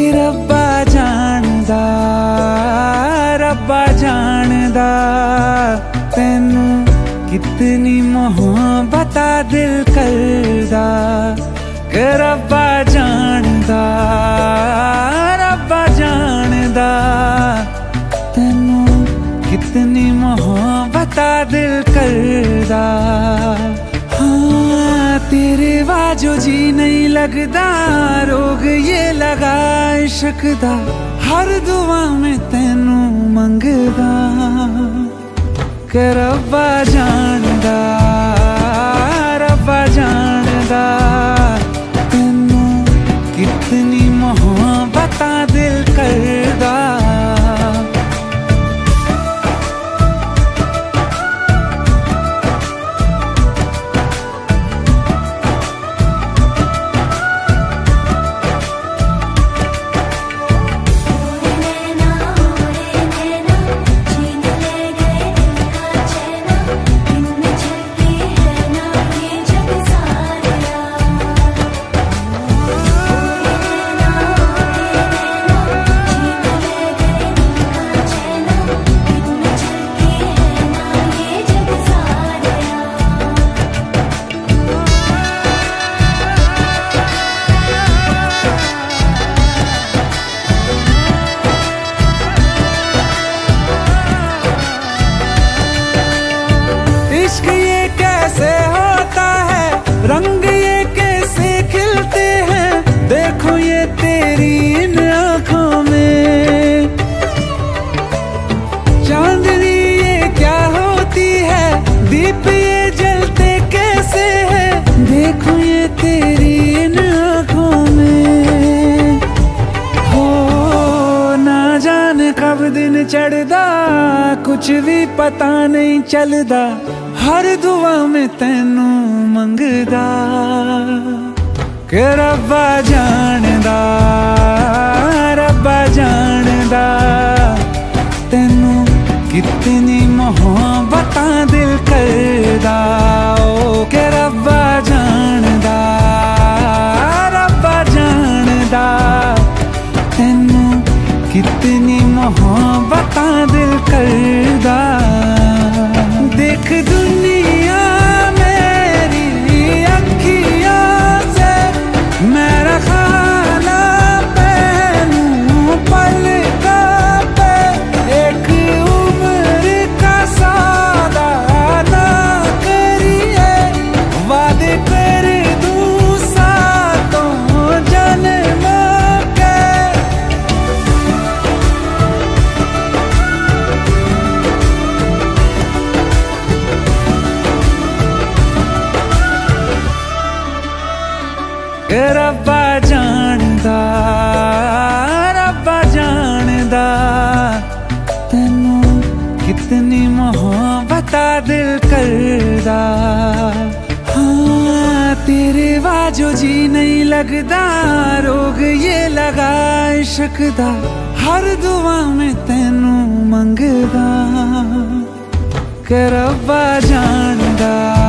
ਸੀ ਰੱਬਾ ਜਾਣਦਾ ਰੱਬਾ ਜਾਣਦਾ। ਤੈਨੂੰ ਕਿਤਨੀ ਮੁਹੱਬਤ ਆ ਦਿਲ ਕਰਦਾ। ਕਿ ਰੱਬਾ ਜਾਣਦਾ ਰੱਬਾ ਜਾਣਦਾ। ਤੈਨੂੰ ਕਿਤਨੀ ਮੁਹੱਬਤ ਆ ਦਿਲ ਕਰਦਾ। तेरे वाजो जी नहीं लगदा रोग ये लगा इश्क हर दुआ में तेनू मंगदा करब्बा जानदा तेरी इन आँखों में। चांदनी ये क्या होती है? दीप ये जलते कैसे है? देखो ये तेरी इन आँखों में। हो ना जाने कब दिन चढ़दा, कुछ भी पता नहीं चलदा, हर दुआ में तैनू मंगदा। कि रब्बा जाणदा इतनी मोहब्बत दिल ਰੱਬਾ ਜਾਣਦਾ ਰੱਬਾ ਜਾਣਦਾ। ਤੈਨੂੰ ਕਿਤਨੀ ਮੁਹੱਬਤ ਆ ਦਿਲ ਕਰਦਾ। ਹਾਂ, ਤੇਰੇ ਵਾਜੋ ਜੀ ਨਹੀਂ ਲੱਗਦਾ, ਰੋਗ ਇਹ ਲਗਾ ਇਸ਼ਕ ਦਾ ਹਰ ਦੁਆ ਮੈਂ ਤੈਨੂੰ ਮੰਗਦਾ। ਕਰਬਾ ਜਾਣਦਾ।